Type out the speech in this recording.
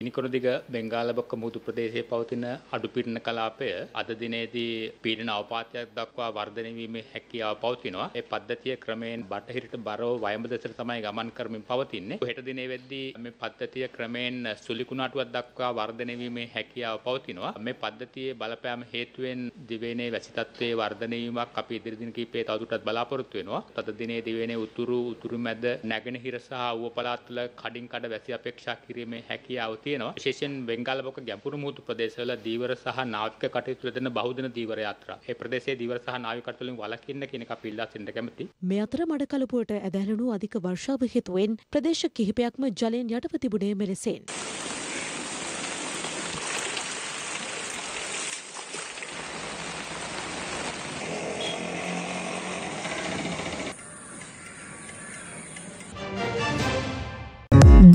නිකොරදිග බෙංගාලබොක්ක මුහුදු ප්‍රදේශයේ පවතින අඩුපිරණ කලාපය අද දිනේදී පීඩන අවපාතයක් දක්වා වර්ධනය වීමේ හැකියාව පවතිනවා. ඒ පද්ධතිය ක්‍රමයෙන් බටහිරට බරව වයඹ දෙසට තමයි ගමන් කරමින් පවතින්නේ. හෙට දිනේ වෙද්දී මේ පද්ධතිය ක්‍රමයෙන් සුලිකුණාටුවක් දක්වා වර්ධනය වීමේ හැකියාව පවතිනවා. මේ පද්ධතියේ බලපෑම හේතුවෙන් දිවයිනේ වැසි තත්ත්වයේ වර්ධනය වීමක් අපි ඉදිරි දින කිහිපයේ තවදුරටත් බලාපොරොත්තු වෙනවා. තද දිනේ දිවයිනේ උතුරු උතුරු මැද නැගෙනහිර සහ ඌව පළාත් වල කඩින් කඩ වැසි අපේක්ෂා කිරීමේ හැකියාව තියෙනවා. විශේෂයෙන් බෙන්ගාලබොක ගැඹුරු මුහුදු ප්‍රදේශවල දීවර සහ නාවික කටයුතු දෙන බහුදින දීවර යාත්‍රා. ඒ ප්‍රදේශයේ දීවර සහ නාවික කටයුතු වලින් වළකින්න කියන එක අපි ඉල්ලා සිටින්න කැමැතියි. මේ අතර මඩකලපුවට ඇදැලුණු අධික වර්ෂාව හේතුවෙන් ප්‍රදේශ කිහිපයක්ම ජලයෙන් යටව තිබුණේ මෙලෙසෙන්.